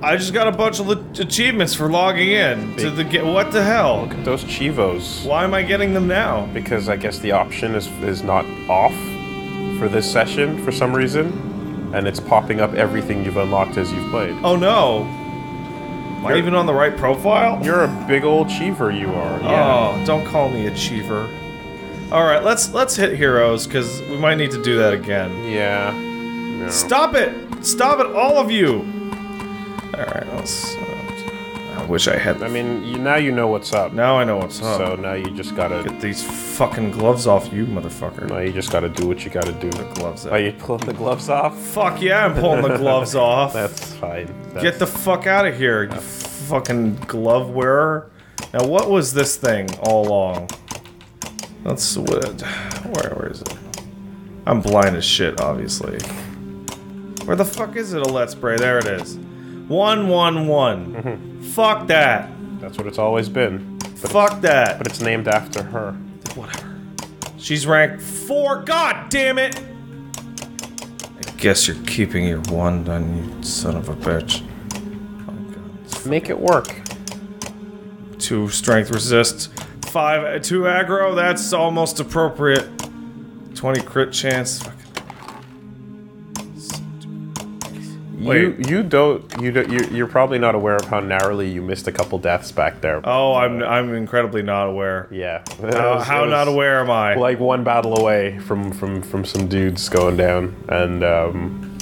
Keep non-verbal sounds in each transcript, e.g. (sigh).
I just got a bunch of le- achievements for logging in to the get. What the hell? Look at those Chivos. Why am I getting them now? Because I guess the option is is not off for this session for some reason, and it's popping up everything you've unlocked as you've played. Oh no! Am I even on the right profile? You're a big old Cheever, you are. Yeah. Oh, don't call me a cheever. All right, let's let's hit heroes because we might need to do that again. Yeah. No. Stop it! Stop it, all of you! All right, let's. Uh, wish I had. I mean, you, now you know what's up. now I know what's up. So now you just gotta. Get these fucking gloves off you, motherfucker. Now you just gotta do what you gotta do. The gloves Are you pulling the gloves off? Fuck yeah, I'm pulling the gloves (laughs) off. That's fine. That's, Get the fuck out of here, you fucking glove wearer. Now, what was this thing all along? That's what. Where, where is it? I'm blind as shit, obviously. Where the fuck is it, a Let's Spray? There it is. One, one, one. Mm-hmm. Fuck that. That's what it's always been. But, Fuck that. but it's named after her. Whatever. She's ranked four. God damn it! I guess you're keeping your one, then you son of a bitch. Make it work. Two strength resist. Five, two aggro. That's almost appropriate. Twenty crit chance. Fucking- Wait. you don't you don't you, you're probably not aware of how narrowly you missed a couple deaths back there. Oh, I'm I'm incredibly not aware. Yeah. How, (laughs) how not aware am I? Like one battle away from from from some dudes going down, and um,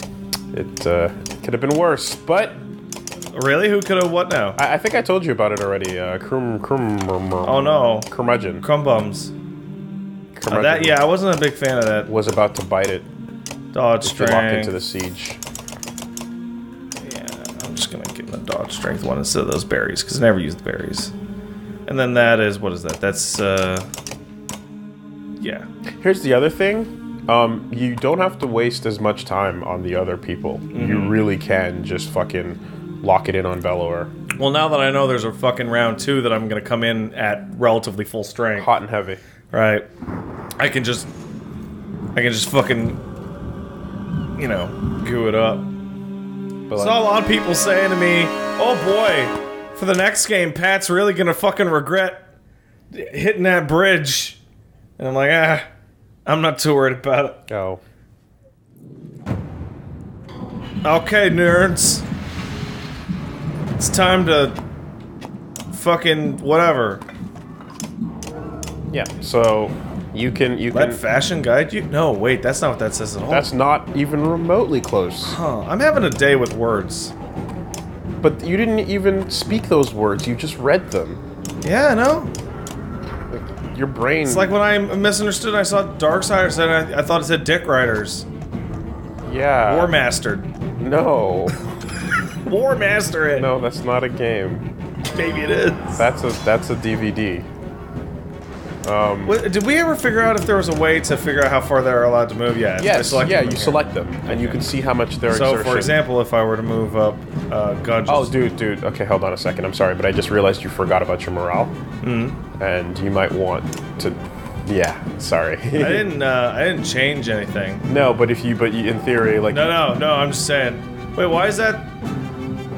it uh, could have been worse. But Really? Who could have what now? I, I think I told you about it already. Uh, Krum Krum. Oh no, Curmudgeon. crumbums. Uh, Curmudgeon that yeah, I wasn't a big fan of that. was about to bite it. Dodge If you lock into the siege. Dodge strength one instead of those berries because I never use the berries. And then that is what is that? That's uh, yeah. Here's the other thing. Um, you don't have to waste as much time on the other people. Mm-hmm. You really can just fucking lock it in on Bellower. Well, now that I know there's a fucking round two that I'm gonna come in at relatively full strength, Hot and heavy. right? I can just, I can just fucking, you know, goo it up. But Saw a lot of people saying to me, "Oh boy, for the next game, Pat's really gonna fucking regret hitting that bridge," and I'm like, ah, I'm not too worried about it. oh, Okay, nerds. It's time to fucking whatever. yeah. So you can you Let can. fashion guide you? No, wait, that's not what that says at all. That's not even remotely close. huh. I'm having a day with words. But you didn't even speak those words. You just read them. Yeah, I know. Your brain. It's like when I misunderstood. I saw Darksiders and I, I thought it said Dick Riders. yeah. War Mastered. No, (laughs) War Master it. no, that's not a game. Maybe it is. That's a that's a DVD. Um, What, did we ever figure out if there was a way to figure out how far they're allowed to move? Yeah. Yes, yeah. You here. select them, and you can see how much they're So, exertion. for example, if I were to move up uh, Gungeons. Oh, dude, dude. Okay, hold on a second. I'm sorry, but I just realized you forgot about your morale, mm. and you might want to. Yeah, sorry. I didn't. Uh, I didn't change anything. no, but if you, but you, in theory, like No, no, no. I'm just saying. Wait, why is that?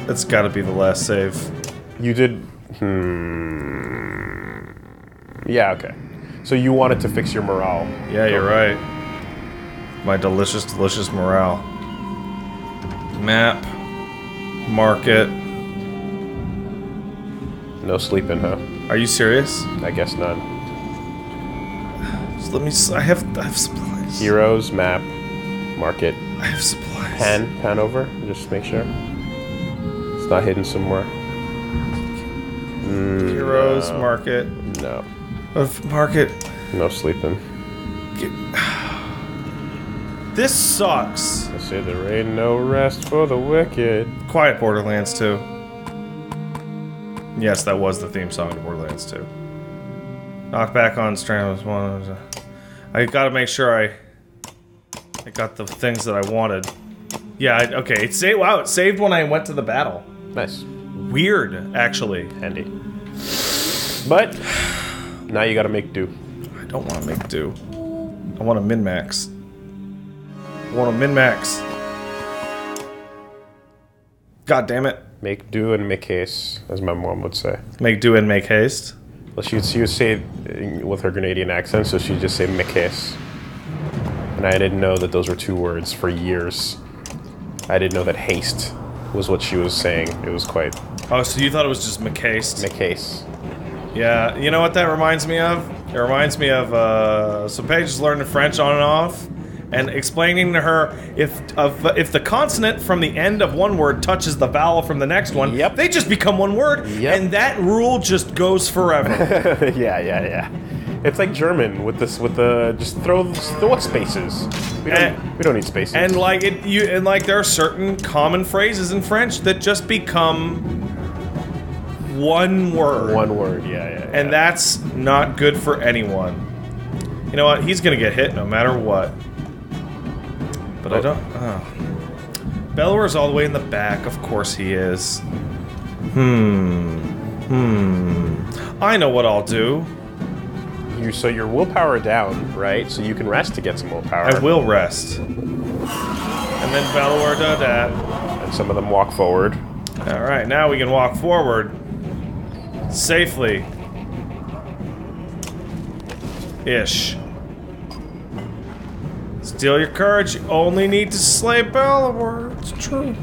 That's got to be the last save. you did. Hmm. Yeah. Okay. So you wanted to fix your morale. Yeah, you're right. My delicious, delicious morale. Map. Market. No sleeping, huh? Are you serious? I guess none. Just let me. s- I have. I have supplies. Heroes map, market, I have supplies. pan, pan over. Just make sure it's not hidden somewhere. Mm, Heroes. no. Market. No, Of market. no sleeping. Get- This sucks. I say there ain't no rest for the wicked. Quiet Borderlands 2. Yes, that was the theme song to Borderlands 2. Knock back on Strand one. I gotta make sure I. I got the things that I wanted. Yeah, I, okay. It saved. Wow, it saved when I went to the battle. Nice, Weird, actually. handy. But now you got to make do. I don't want to make do. I want to min max. I want to min max. God damn it. Make do and make haste, as my mom would say. Make do and make haste. Well, she would, she would say with her Grenadian accent, so she'd just say make case. And I didn't know that those were two words for years. I didn't know that haste was what she was saying. It was quite Oh, so you thought it was just McCased? make case. Yeah, you know what that reminds me of? It reminds me of, uh, so Paige is learning French on and off, and explaining to her if of, if the consonant from the end of one word touches the vowel from the next one, Yep. they just become one word, Yep. and that rule just goes forever. (laughs) yeah, yeah, yeah. It's like German with this, with the just throw throw spaces. We don't, And- we don't need spaces. and like it, you and like there are certain common phrases in French that just become one word. one word, yeah, yeah. And that's not good for anyone. You know what? He's gonna get hit no matter what. But I Oh. don't. Oh. Bellower's all the way in the back. Of course he is. Hmm. Hmm. I know what I'll do. you so your willpower down, right? So you can rest to get some willpower. I will rest. And then Bellower does that. And some of them walk forward. All right, now we can walk forward safely. Ish. Steal your courage. You only need to slay Bellower. It's true.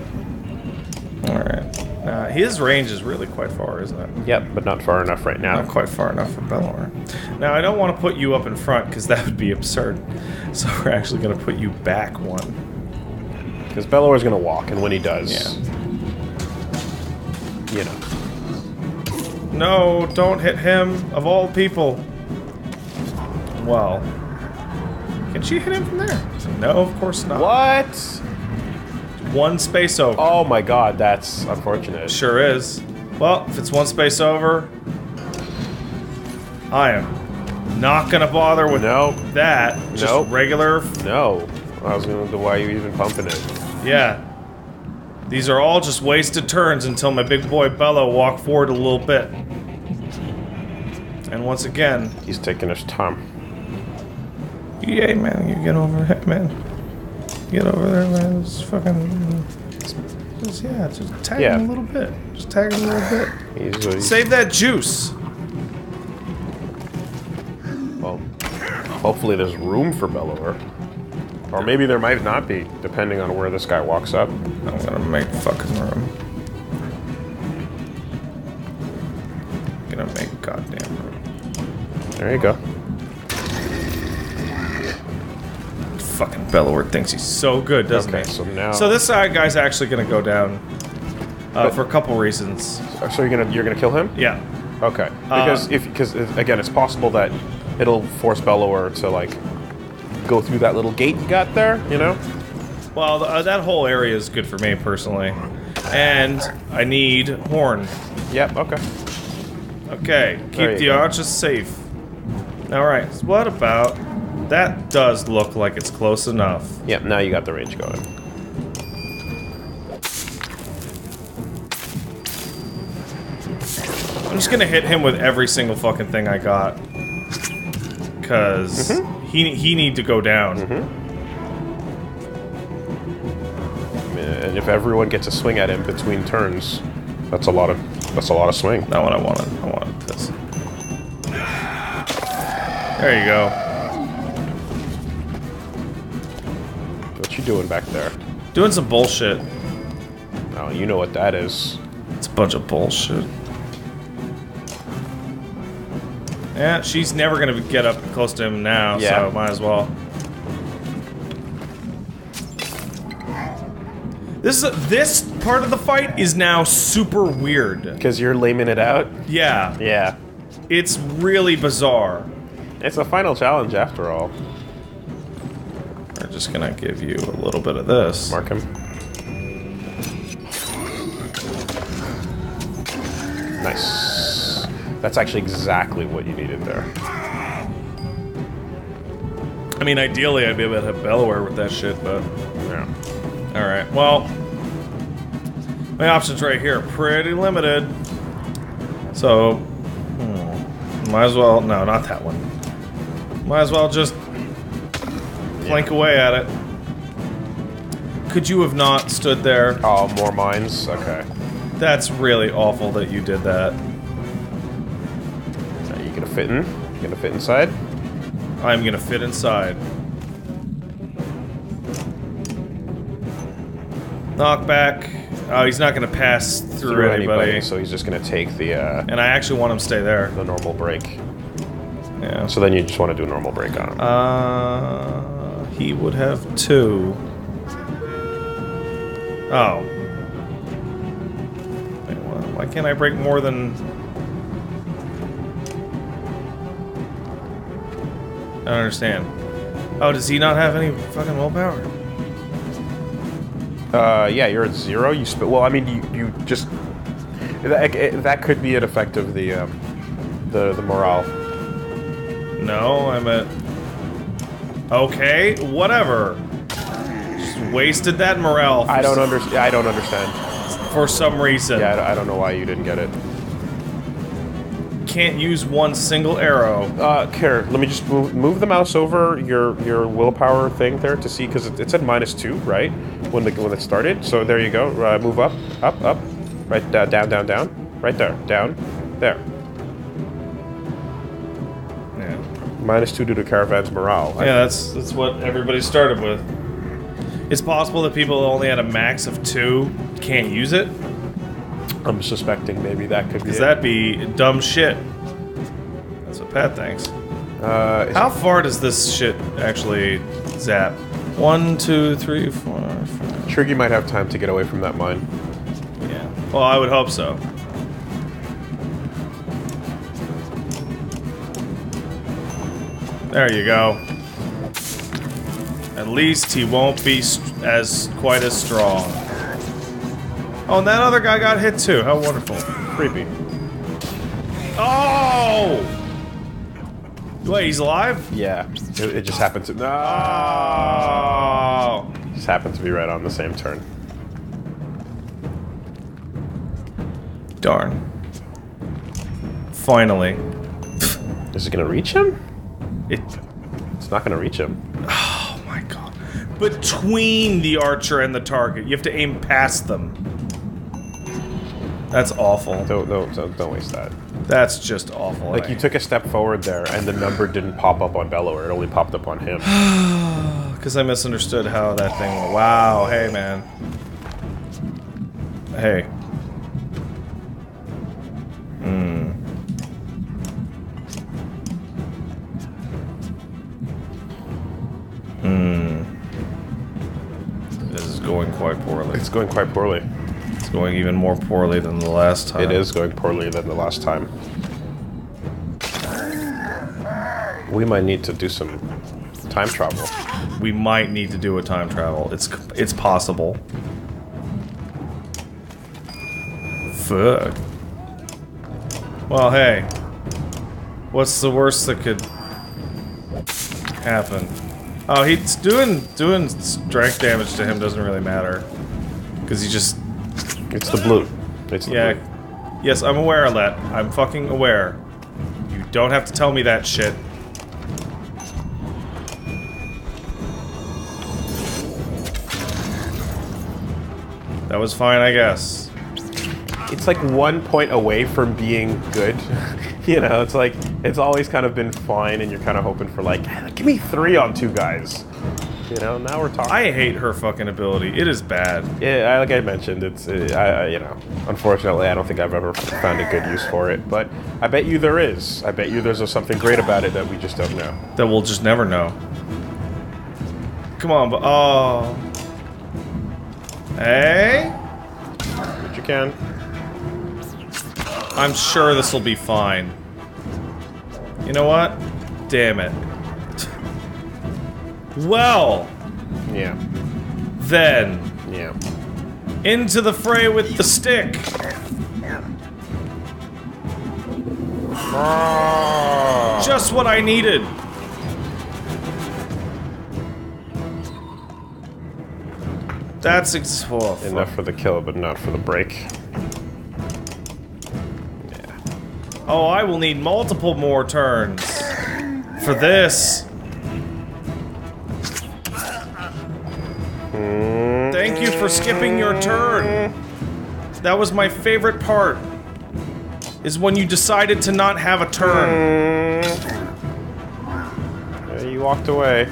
All right. Uh, his range is really quite far, isn't it? Yep, but not far enough right now. Not quite far enough for Bellower. Now, I don't want to put you up in front because that would be absurd. (laughs) So we're actually going to put you back one. Because Bellower's gonna walk, and when he does, Yeah. you know. No, don't hit him, of all people. Well. Can she hit him from there? No, of course not. What? One space over. Oh my god, that's unfortunate. Sure is. Well, if it's one space over, I am not gonna bother with No, that. Just Nope. regular. no. I was gonna. Why are you even pumping it? Yeah. These are all just wasted turns until my big boy Bello walk forward a little bit. And once again, He's taking his time. Yeah, man, you get over it, man. Get over there, man. Just fucking. Just, yeah, just tag Yeah. him a little bit. Just tag him a little bit. Save that juice. well. Hopefully, there's room for Bellower, or maybe there might not be, depending on where this guy walks up. I'm gonna make fucking room. I'm Gonna make goddamn room. There you go. Fucking Bellower thinks he's so good, doesn't Okay, he? so now. So this side guy's actually gonna go down. Uh, for a couple reasons. Uh, so you're gonna you're gonna kill him? Yeah. Okay. Because um, if because uh, again, it's possible that it'll force Bellower to like go through that little gate you got there. You know. Well, th- uh, that whole area is good for me personally. And I need horn. Yep. Okay. Okay, keep the go. arches safe. Alright, so what about... That does look like it's close enough. Yep. Now you got the range going. I'm just gonna hit him with every single fucking thing I got. Cause Mm-hmm. He, he need to go down. Mm-hmm. And if everyone gets a swing at him between turns, that's a lot of that's a lot of swing. Not what I wanted. I wanted this. There you go. What you doing back there? Doing some bullshit. Oh, you know what that is. It's a bunch of bullshit. Yeah, she's never gonna get up close to him now, Yeah. so might as well. This is this part of the fight is now super weird. Because you're laming it out. Yeah, Yeah. it's really bizarre. It's a final challenge after all. We're just gonna give you a little bit of this. Mark him. That's actually exactly what you needed there. I mean, ideally, I'd be able to have Bellower with that shit, but Yeah. all right. Well, my options right here are pretty limited. So, hmm. Might as well. No, not that one. Might as well just plank away at it. Could you have not stood there? Oh, more mines? Okay. That's really awful that you did that. Are you gonna fit in? You gonna fit inside? I'm gonna fit inside. Knockback. Oh, he's not gonna pass through, Through anybody. so he's just gonna take the uh, And I actually want him to stay there. the normal break. Yeah. So then you just want to do a normal break on him. Uh, he would have two. Oh. Wait. Why can't I break more than... I don't understand. Oh, does he not have any fucking willpower? Uh, yeah, you're at zero. You spit. well, I mean, you, you just that, that could be an effect of the um, the the morale. No, I'm at... Okay, whatever. Just wasted that morale I don't understand. I don't understand. for some reason. Yeah, I I don't know why you didn't get it. Can't use one single arrow. Uh, Care, let me just move, move the mouse over your your willpower thing there to see because it, it said minus two, right? When the when it started. So there you go. Uh, move up, up, up, right uh, down, down, down, right there, down, there. Yeah. Minus two due to caravan's morale. I- Yeah, that's that's what everybody started with. It's possible that people only had a max of two can't use it, I'm suspecting maybe that could be. because it. that'd be dumb shit. That's what Pat thinks. Uh, How far does this shit actually zap? One, two, three, four, five. Tryggvi might have time to get away from that mine. Yeah. Well, I would hope so. There you go. At least he won't be st- as quite as strong. Oh, and that other guy got hit too. How wonderful. Creepy. Oh! Wait, he's alive? Yeah. It, it just happened to. No. Oh! Just happened to be right on the same turn. Darn. Finally. Is it gonna reach him? It. It's not gonna reach him. Oh my god. Between the archer and the target, you have to aim past them. That's awful. Don't don't don't, don't waste that. That's just awful. Like you took a step forward there, and the number didn't pop up on Bellower. It only popped up on him. (sighs) Because I misunderstood how that thing went. Wow, hey man. Hey. Hmm. Hmm. This is going quite poorly. It's going quite poorly. Going even more poorly than the last time. It is going poorly than the last time. We might need to do some time travel. We might need to do a time travel. It's it's possible. Fuck. Well, hey. What's the worst that could happen? Oh, he's doing doing strength damage to him doesn't really matter because he just It's the blue. It's the yeah. blue. Yes, I'm aware of that. I'm fucking aware. You don't have to tell me that shit. That was fine, I guess. It's like one point away from being good. (laughs) you know, it's like it's always kind of been fine, and you're kind of hoping for like, give me three on two guys. You know, now we're talking. I hate her fucking ability. It is bad. Yeah, I- like I mentioned, it's uh, I, I, you know, unfortunately, I don't think I've ever found a good use for it. But I bet you there is. I bet you there's something great about it that we just don't know. That we'll just never know. Come on, but oh. Hey? But you can. I'm sure this will be fine. You know what? Damn it. Well, Yeah. then, Yeah. into the fray with the stick. Just what I needed. That's ex- oh. Enough for the kill, but not for the break. Yeah. Oh, I will need multiple more turns for this. For skipping your turn. That was my favorite part. Is when you decided to not have a turn. Yeah, you walked away.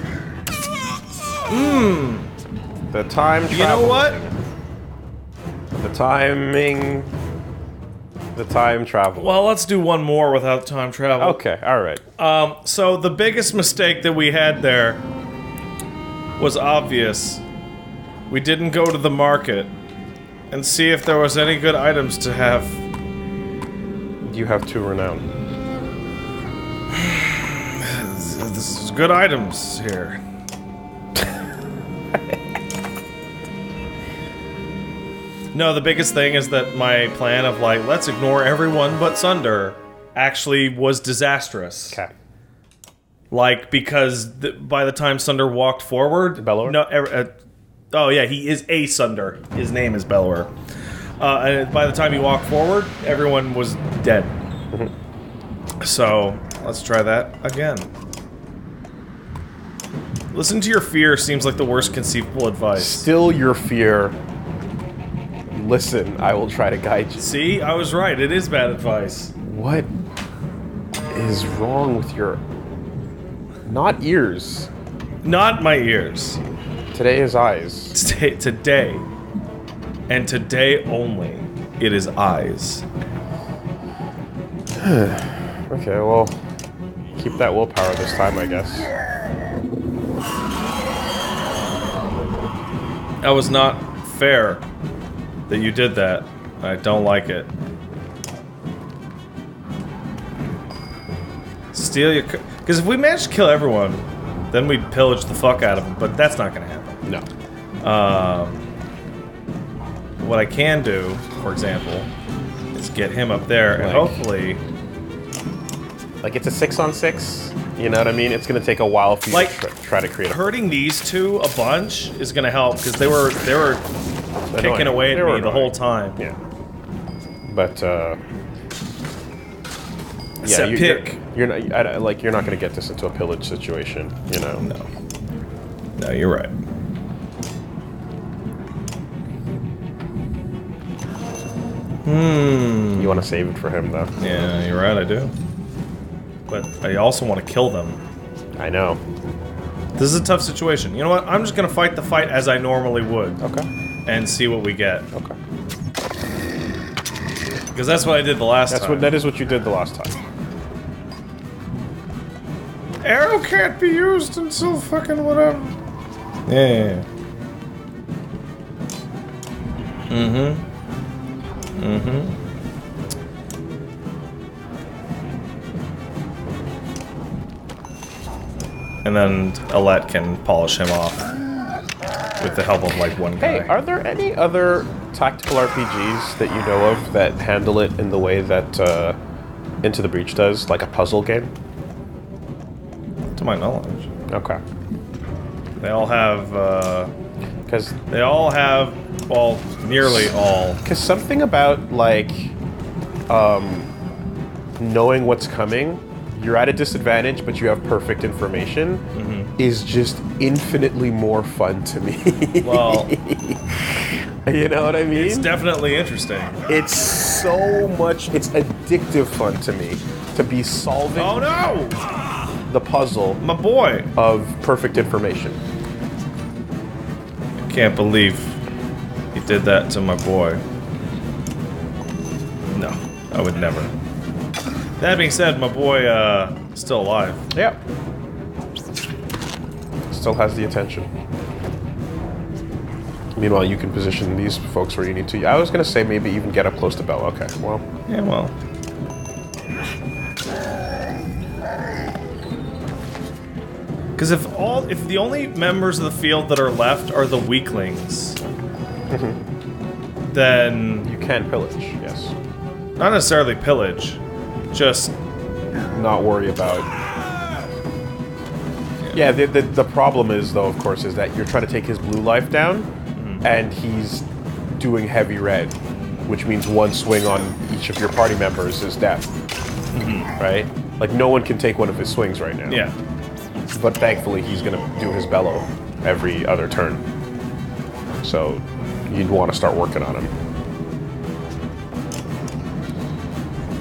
Mmm. The time You know what? The timing. The time travel. Well, let's do one more without time travel. okay, alright. Um, so the biggest mistake that we had there was obvious. We didn't go to the market and see if there was any good items to have. You have two renown. (sighs) This is good items here. (laughs) no, the biggest thing is that my plan of like let's ignore everyone but Sundr actually was disastrous. Okay. Like because th by the time Sundr walked forward, Bellower? No, er, uh, oh yeah, he is a Sundr. His name is Bellower. Uh, and by the time he walked forward, everyone was dead. So let's try that again. Listen to your fear seems like the worst conceivable advice. Still your fear. Listen, I will try to guide you. See, I was right. It is bad advice. What is wrong with your. Not ears. Not my ears. Today is eyes. Today, today, and today only, it is eyes. (sighs) Okay, well, keep that willpower this time, I guess. That was not fair that you did that. I don't like it. Steal your. Because if we manage to kill everyone, then we'd pillage the fuck out of them, but that's not gonna happen. No. Um, what I can do, for example, is get him up there and Like- hopefully. Like, it's a six on six. You know what I mean? It's gonna take a while for you Like, to tr- try to create a. Hurting these two a bunch is gonna help because they were they were kicking away They at were me the annoying. whole time. Yeah. But, uh. Yeah, Except you, pick. You're, you're not I, like you're not going to get this into a pillage situation, you know. No. No, you're right. Hmm. You want to save it for him, though. Yeah, you're right. I do. But I also want to kill them. I know. This is a tough situation. You know what? I'm just gonna fight the fight as I normally would Okay. and see what we get. Okay. Because that's what I did the last That's time. what that is what you did the last time. Arrow can't be used until fucking whatever. Yeah. yeah, yeah. Mm-hmm. Mm-hmm. And then Alette can polish him off with the help of like one guy. Hey, are there any other tactical RPGs that you know of that handle it in the way that uh, Into the Breach does, like a puzzle game? to my knowledge, Okay. they all have. Uh, Because they all have. Well, nearly all. Because something about like um, knowing what's coming, you're at a disadvantage, but you have perfect information, is just infinitely more fun to me. Well, (laughs) you know what I mean? it's definitely interesting. It's so much. It's addictive fun to me to be solving Oh no! the puzzle My boy! of perfect information. Can't believe he did that to my boy. No, I would never. That being said, my boy, uh, still alive. Yep. Still has the attention. Meanwhile, you can position these folks where you need to. I was gonna say maybe even get up close to Bella. Okay, well, Yeah, well. Because if all, if the only members of the field that are left are the weaklings, (laughs) then you can pillage. Yes. not necessarily pillage, just Not worry about. Yeah. The, the the problem is though, of course, is that you're trying to take his blue life down, mm-hmm. and he's doing heavy red, which means one swing on each of your party members is death. Mm-hmm. right? Like no one can take one of his swings right now. Yeah. But thankfully, he's going to do his bellow every other turn. So you'd want to start working on him.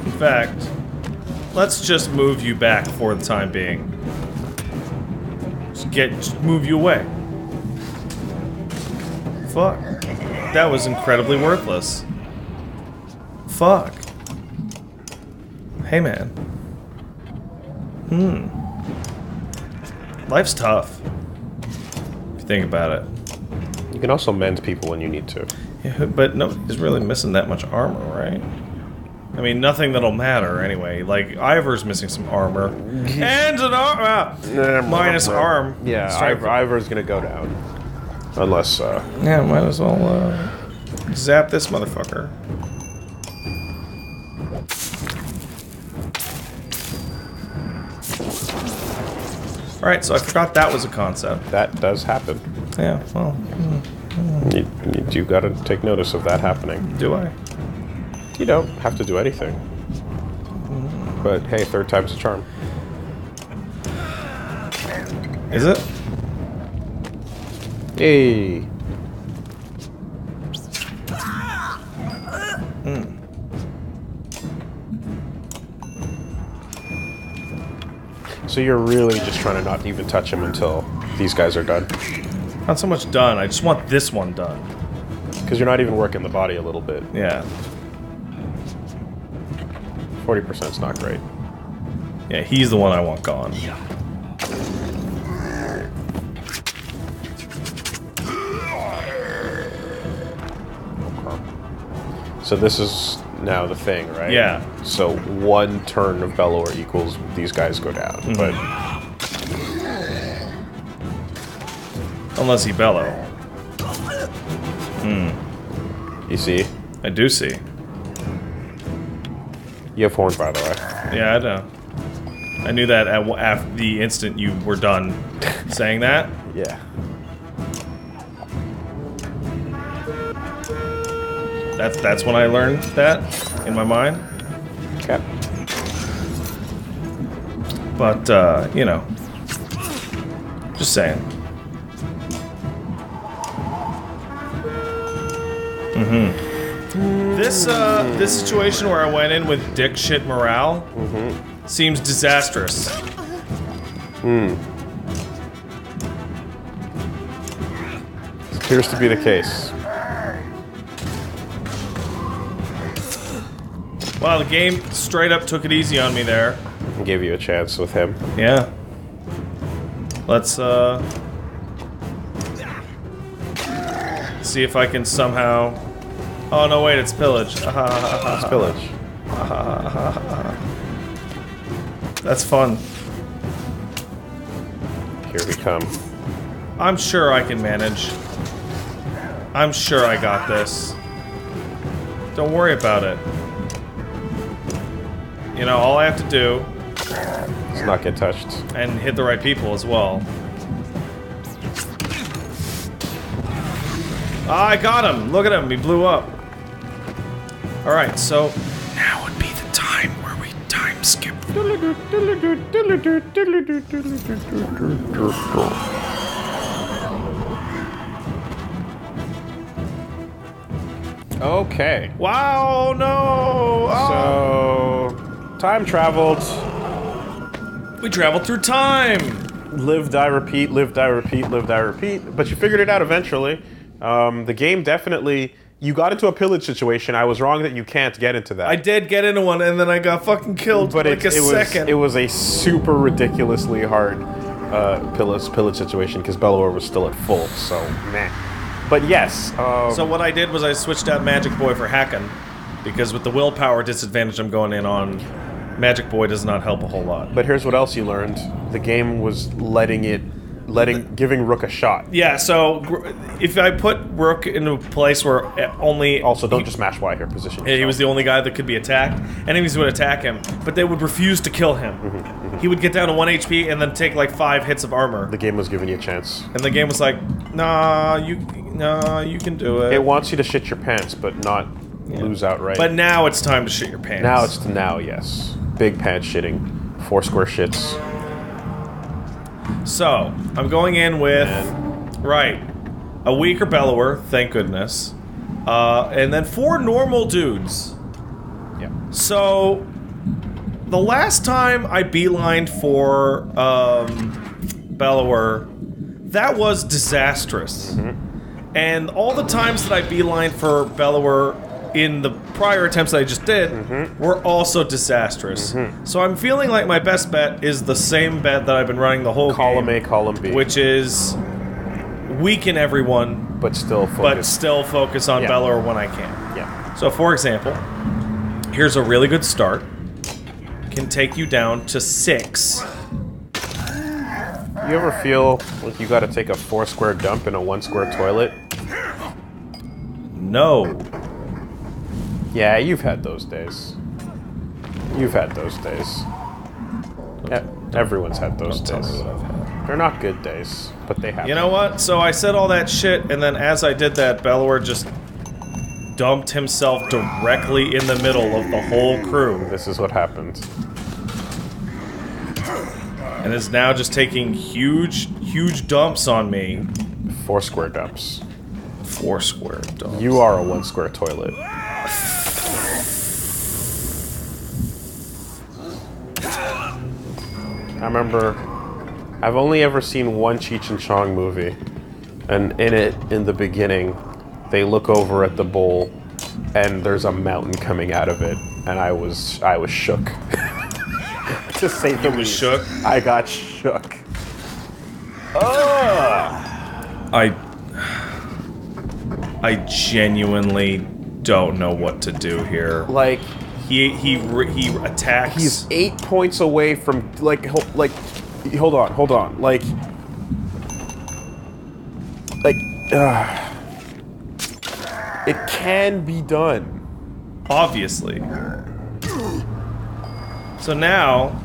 In fact, let's just move you back for the time being. Just get just move you away. Fuck. That was incredibly worthless. Fuck. Hey man. Hmm. Life's tough. If you think about it. You can also mend people when you need to. Yeah, but nobody's really missing that much armor, right? I mean, nothing that'll matter anyway. Like Iver's missing some armor, (laughs) and an arm ah, minus arm. Yeah, Strike. Iver, Iver's going to go down. Unless, uh, Yeah, might as well uh, zap this motherfucker. All right, so I forgot that was a concept. that does happen. Yeah, well, You, you do got to take notice of that happening. do I? You don't have to do anything. But hey, third time's a charm. Is it? Hey. Hmm. So you're really just trying to not even touch him until these guys are done. Not so much done. I just want this one done. Because you're not even working the body a little bit. Yeah. 40% is not great. Yeah, he's the one I want gone. Yeah. So this is now the thing, right? Yeah. So one turn of Bellower equals these guys go down. Mm-hmm. But Unless he bellow. Hmm. you see, I do see. you have horn, by the way. Yeah, I know. I knew that at after the instant you were done (laughs) saying that. Yeah. That's that's when I learned that in my mind. Okay. But uh, you know, just saying. Mm-hmm. This uh, this situation where I went in with dick shit morale seems disastrous. Hmm. Appears to be the case. Wow, the game straight up took it easy on me there. Gave you a chance with him. Yeah. Let's uh see if I can somehow. Oh no! Wait, it's pillage. (laughs) Spillage. That's fun. Here we come. I'm sure I can manage. I'm sure I got this. Don't worry about it. You know, all I have to do, Let's not get touched. and hit the right people as well. Ah, I got him! Look at him, he blew up. Alright, so now would be the time where we time skip. Okay. Wow, no! Oh, So, time traveled. we traveled through time! Live, die, repeat, live, die, repeat, live, die, repeat. But you figured it out eventually. Um, the game definitely. You got into a pillage situation. I was wrong that you can't get into that. I did get into one and then I got fucking killed but for like it, a it was second. it was a super ridiculously hard uh, pillage pillage situation because Bellower was still at full. So meh. But yes. Um, so what I did was I switched out Magic Boy for Hakon because with the willpower disadvantage I'm going in on, Magic Boy does not help a whole lot. but here's what else you learned: the game was letting it, letting giving Rook a shot. Yeah, so if I put Rook in a place where only Also, don't just mash Y here. Position. he was the only guy that could be attacked. Enemies would attack him, but they would refuse to kill him. Mm-hmm, He would get down to one HP and then take like five hits of armor. the game was giving you a chance. And the game was like, "Nah, you, nah, you can do it." It wants you to shit your pants, but not lose outright. but now it's time to shit your pants. now it's now, yes. big pants shitting, four square shits. So, I'm going in with. Right. A weaker bellower, thank goodness. Uh, and then four normal dudes. Yeah. So, the last time I beelined for um, Bellower, that was disastrous. And all the times that I beelined for Bellower in the prior attempts that I just did mm-hmm. were also disastrous. Mm-hmm. So I'm feeling like my best bet is the same bet that I've been running the whole Column game, A, column B, which is weaken everyone, but still but focus. still focus on Yeah. When I can. yeah. So, for example, here's a really good start. Can take you down to six. You ever feel like you got to take a four square dump in a one square toilet? No. Yeah, you've had those days. You've had those days. Yeah, everyone's had those Tell me days. what I've had. They're not good days, but they happen. You know what? So I said all that shit, and then as I did that, Bellower just dumped himself directly in the middle of the whole crew, this is what happened. and is now just taking huge, huge dumps on me. Four square dumps. Four square dumps. You are a one square toilet. I remember I've only ever seen one Cheech and Chong movie. And in it, in the beginning, they look over at the bowl and there's a mountain coming out of it. And I was I was shook. (laughs) to say the was least. shook? I got shook. I I genuinely don't know what to do here. Like He he he attacks. He's eight points away from like ho- like. Hold on, hold on. Like, like, uh, it can be done. obviously. So now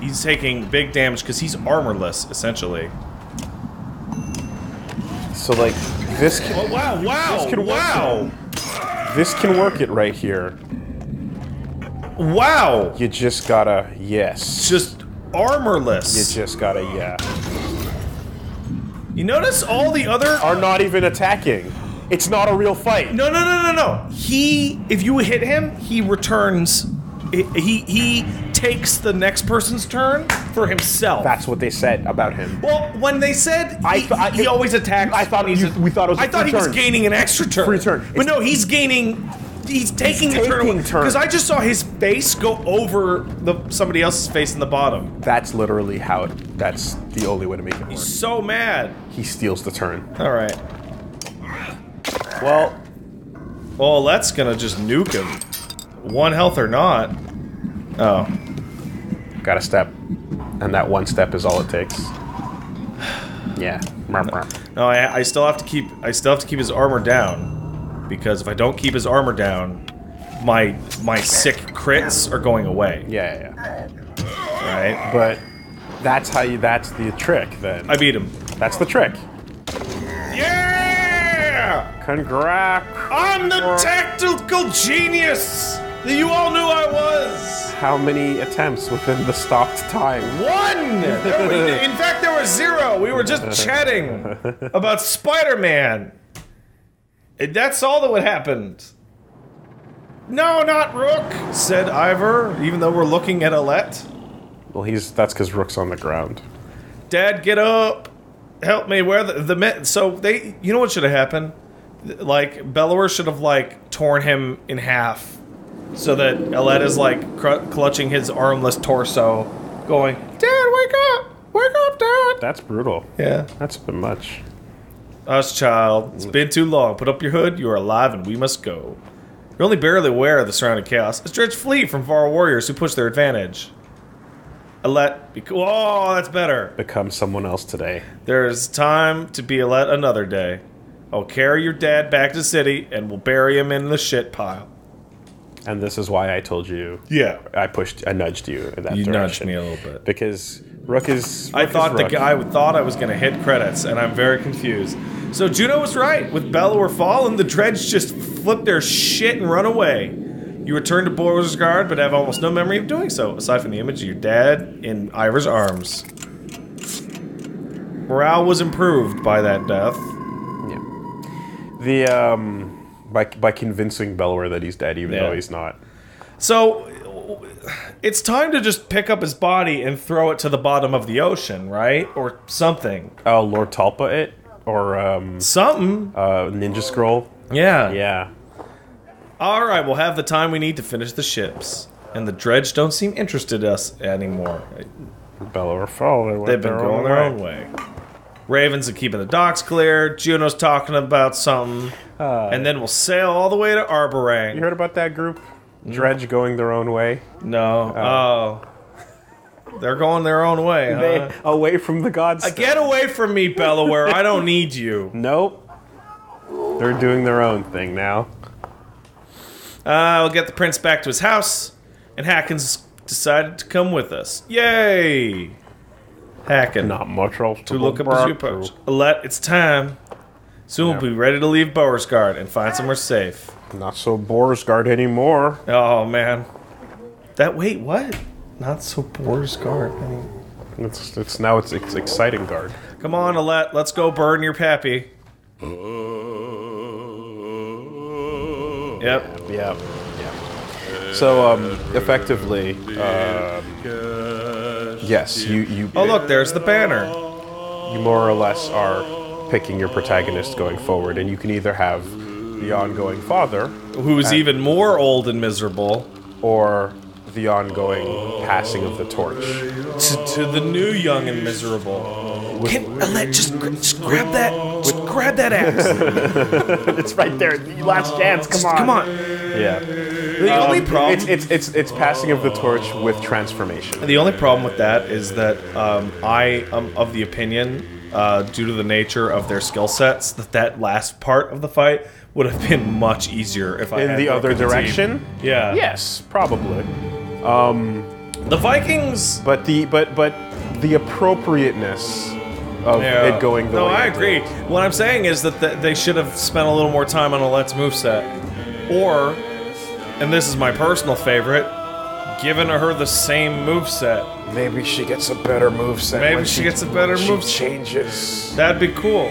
he's taking big damage because he's armorless, essentially. So like, this can Oh wow! Wow! This work. wow! this can work it right here. Wow! You just gotta yes. Just armorless. You just gotta yeah. You notice all the other Are not even attacking. It's not a real fight. No, no, no, no, no. He, if you hit him, he returns. He he, he takes the next person's turn for himself. That's what they said about him. well, when they said I he, th- I- he always attacks. I thought when he's you- we thought it was a I thought free he was turn. gaining an extra turn. Free turn. But It's- no, he's gaining. He's taking He's turn taking turn. because I just saw his face go over the somebody else's face in the bottom. That's literally how it. That's the only way to make it work. So mad. He steals the turn. All right. Well, Well, that's gonna just nuke him. One health or not. Oh. got a step, and that one step is all it takes. Yeah. No, I, I still have to keep I still have to keep his armor down because if I don't keep his armor down, my my sick crits are going away. Yeah, yeah, yeah. Right? But that's how you. That's the trick. Then I beat him. that's the trick. Yeah! Congrats. I'm the tactical genius that you all knew I was. How many attempts within the stopped time? One. In fact, there were zero. We were just (laughs) chatting about Spider-Man. And That's all that would happen. No, not Rook, said Iver, even though we're looking at Alette. Well, he's that's because Rook's on the ground. Dad, get up! Help me. Where the the men? So they, you know what should have happened? Like Bellower should have like torn him in half, so that Alette is like cr- clutching his armless torso, going, "Dad, wake up! Wake up, Dad!" That's brutal. Yeah. That's a bit much. Us, child. It's been too long. Put up your hood. You are alive, and we must go. You're only barely aware of the surrounding chaos. A stretch flee from far warriors who push their advantage. Alette, be- oh, that's better. Become someone else today. There's time to be let another day. I'll carry your dad back to the city and we'll bury him in the shit pile. And this is why I told you. Yeah. I pushed. I nudged you in that direction. You nudged me a little bit. because Rook is. I Rook is thought the guy I thought I was gonna hit credits, and I'm very confused. So Juno was right. With Bellower fallen, the Dredge just flip their shit and run away. You return to Boersgard, but have almost no memory of doing so, aside from the image of your dad in Iver's arms. Morale was improved by that death. Yeah. The um by by convincing Bellower that he's dead, even Yeah. though he's not. So it's time to just pick up his body and throw it to the bottom of the ocean, right? Or something. Oh, Lord Talpa it or um Something. uh Ninja Scroll. Yeah. Yeah. All right, we'll have the time we need to finish the ships. And the dredge don't seem interested in us anymore. Bellower fell. They They've been going their own way. Ravens are keeping the docks clear. Juno's talking about something. and then we'll sail all the way to Arberrang. You heard about that group? Dredge going their own way. No. Oh. They're going their own way, huh? They away from the gods. Get away from me, Bellower. I don't need you. Nope. They're doing their own thing now. Uh, we'll get the prince back to his house, and Hakon's decided to come with us. Yay! Hakon. Not much else to, to look up his. Alette, it's time. Soon we'll be ready to leave Boersgard and find somewhere safe. Not so Boersgard anymore. Oh, man. That, wait, what? Not so Boersgard. I mean, It's it's now it's, it's exciting guard. Come on, Alette, let's go burn your pappy. Yep. Yeah. Yeah. So um, effectively, um, yes, you you Oh, look, there's the banner. you more or less are picking your protagonist going forward, and you can either have the ongoing father Who's even more old and miserable. or the ongoing passing of the torch. To, to the new young and miserable. Can Alette just, gr- just grab that? Just grab that axe. (laughs) It's right there. Last chance. Come Come on. Yeah. The only problem. It's, it's it's it's passing of the torch with transformation. The only problem with that is that um, I am of the opinion, uh, due to the nature of their skill sets, that that last part of the fight would have been much easier if I had In the other direction. Yeah. Yes, probably. Um, the Vikings. But the but but the appropriateness of Yeah. it going the no, way I agree. did. What I'm saying is that th- they should have spent a little more time on Alette's moveset. Or, and this is my personal favorite, given her the same move set. Maybe she gets a better move set. Maybe when she gets a better she moveset. changes. That'd be cool.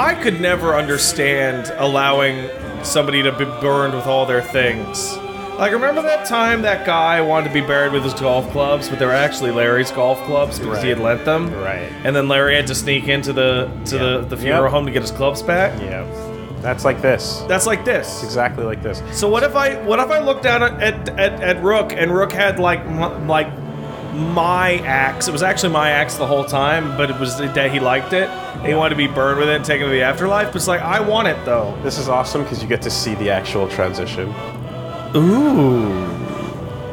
I could never understand allowing somebody to be burned with all their things. Like, remember that time that guy wanted to be buried with his golf clubs, but they were actually Larry's golf clubs because he had lent them. Right. And then Larry had to sneak into the to the, the funeral Yep. home to get his clubs back. Yeah. That's like this. That's like this. Exactly like this. So what if I what if I looked down at at, at, at Rook and Rook had like m- like my axe? It was actually my axe the whole time, but it was that he liked it. He wanted to be burned with it and taken to the afterlife. But it's like I want it though. This is awesome because you get to see the actual transition, Ooh.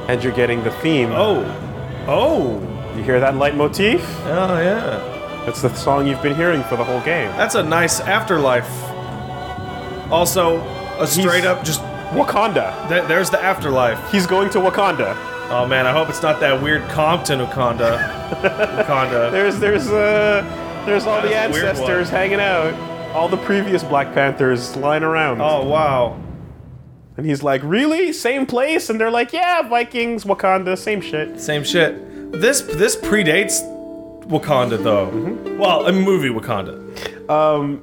and you're getting the theme. Oh. Oh. You hear that leitmotif? Oh yeah. That's the song you've been hearing for the whole game. That's a nice afterlife. Also, a straight up just Wakanda. th- there's the afterlife. He's going to Wakanda. Oh man, I hope it's not that weird Compton Wakanda. Wakanda. (laughs) There's there's uh there's all the That's a weird ancestors hanging out. All the previous Black Panthers lying around. Oh wow. And he's like, "Really? Same place?" And they're like, "Yeah, Vikings, Wakanda, same shit." Same shit. This this predates Wakanda though. Well, a movie Wakanda. Um,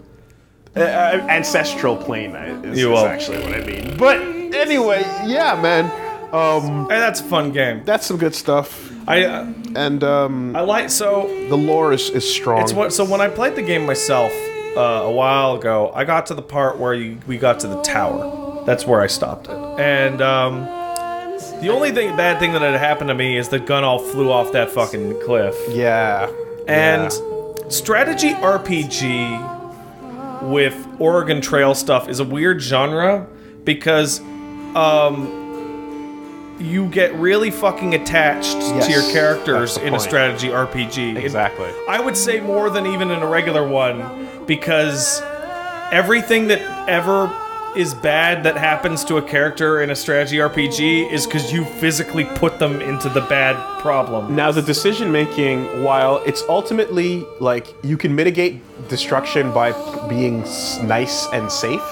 uh, ancestral plane is, You is will. actually what I mean. But anyway, yeah, man. Um, Hey, that's a fun game. that's some good stuff. I uh, And um, I like so the lore is, is strong. it's what so when I played the game myself uh, a while ago, I got to the part where you, we got to the tower. That's where I stopped it. And um, the only thing bad thing that had happened to me is the gun all flew off that fucking cliff. yeah. And yeah. strategy RPG with Oregon Trail stuff is a weird genre because um you get really fucking attached to your characters in a strategy RPG. Exactly. I would say more than even in a regular one because everything that ever is bad that happens to a character in a strategy RPG is because you physically put them into the bad problem. Now the decision making, while it's ultimately like you can mitigate destruction by being nice and safe,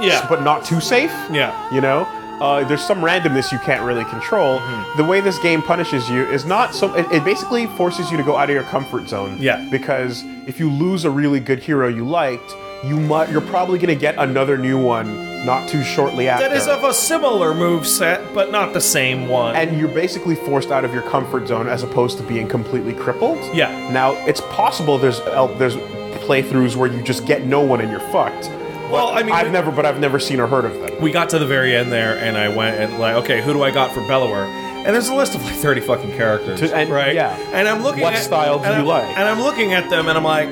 Yeah. but not too safe. Yeah. You know, uh, there's some randomness you can't really control. Mm-hmm. The way this game punishes you is not so. It, it basically forces you to go out of your comfort zone. Yeah. Because if you lose a really good hero you liked, you might you're probably gonna get another new one not too shortly after. That is of a similar move set, but not the same one. and you're basically forced out of your comfort zone as opposed to being completely crippled. Yeah. Now it's possible there's there's playthroughs where you just get no one and you're fucked. Well, I mean, I've we, never, but I've never seen or heard of them. we got to the very end there, and I went and like, okay, who do I got for Bellower? And there's a list of like 30 fucking characters, To- and- right? yeah. And I'm looking at What at style do you I'm- like? And I'm looking at them, and I'm like,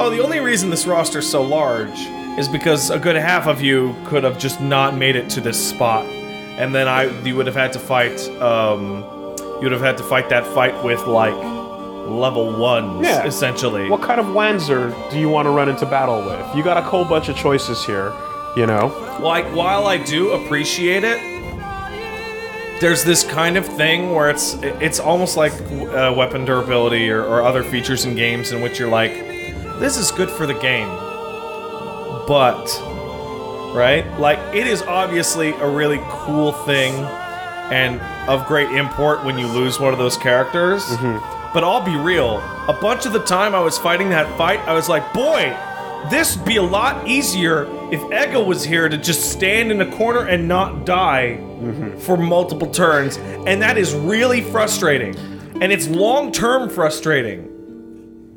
oh, the only reason this roster's so large is because a good half of you could have just not made it to this spot, and then I you would have had to fight. Um, you would have had to fight that fight with like level ones, Yeah. essentially. What kind of Wanzer do you want to run into battle with? You got a whole bunch of choices here. You know. like while I do appreciate it, there's this kind of thing where it's it's almost like uh, weapon durability or, or other features in games in which you're like, this is good for the game, but right, like it is obviously a really cool thing and of great import when you lose one of those characters. But I'll be real, a bunch of the time I was fighting that fight, I was like, boy, this would be a lot easier if Ega was here to just stand in a corner and not die mm-hmm. for multiple turns. And that is really frustrating. And it's long term frustrating.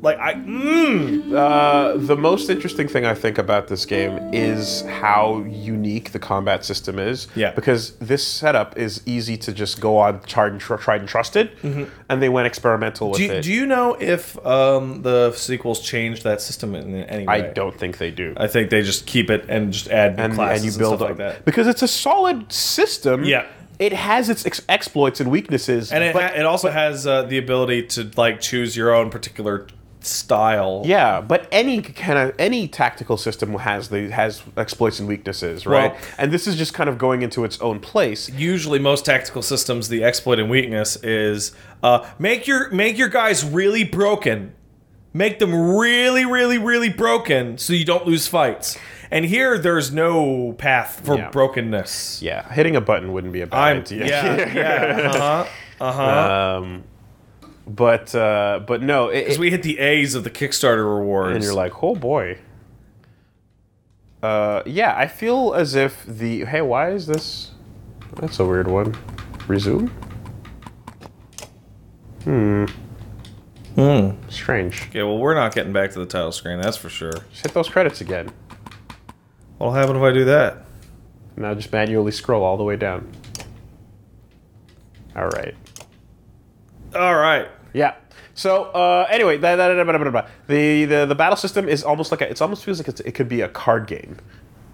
Like, I. Mmm. Uh, the most interesting thing I think about this game is how unique the combat system is. Yeah. Because this setup is easy to just go on tried and, tr- tried and trusted, and they went experimental with Do, it. do you know if um, the sequels changed that system in any way? I don't think they do. I think they just keep it and just add and, classes and you build stuff up like that. because it's a solid system. Yeah. It has its ex- exploits and weaknesses, And it, but ha- it also has uh, the ability to like choose your own particular style. Yeah, but any kind of any tactical system has the has exploits and weaknesses, right? Well- and this is just kind of going into its own place. Usually, most tactical systems, the exploit and weakness is uh, make your make your guys really broken, make them really, really, really broken, so you don't lose fights. And here, there's no path for Yeah. brokenness. Yeah, hitting a button wouldn't be a bad I'm idea. yeah (laughs) yeah uh huh uh huh. um, but uh, but no, it, Because we hit the A's of the Kickstarter rewards. and you're like, oh boy. Uh, yeah, I feel as if the hey, why is this? That's a weird one. Resume. Hmm. Hmm. Strange. okay, well, we're not getting back to the title screen, that's for sure. Just hit those credits again. What'll happen if I do that? Now just manually scroll all the way down. All right. All right. Yeah. So uh, anyway, the the the battle system is almost like a, it almost feels like it's, it could be a card game,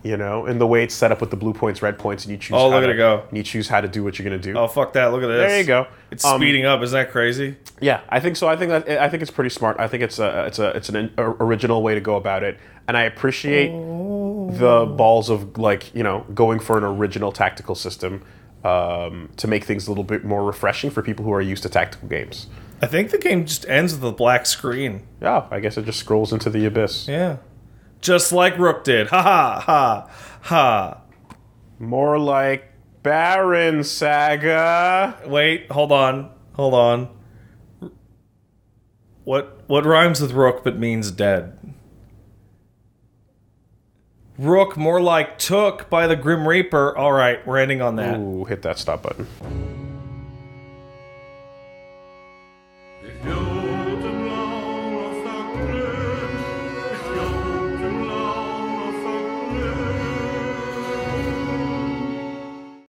you know, in the way it's set up with the blue points, red points, and you choose. Oh, how look at to, it go. And you choose how to do what you're gonna do. Oh, fuck that. Look at this. There you go. It's Um, speeding up. Isn't that crazy? Yeah, I think so. I think that I think it's pretty smart. I think it's a it's a it's an original way to go about it, and I appreciate the balls of like you know going for an original tactical system um, to make things a little bit more refreshing for people who are used to tactical games. I think the game just ends with a black screen. Yeah, I guess it just scrolls into the abyss. Yeah. Just like Rook did. Ha ha ha ha. More like Baron Saga. Wait, hold on. Hold on. What what rhymes with Rook but means dead? Rook more like took by the Grim Reaper. All right, we're ending on that. Ooh, hit that stop button.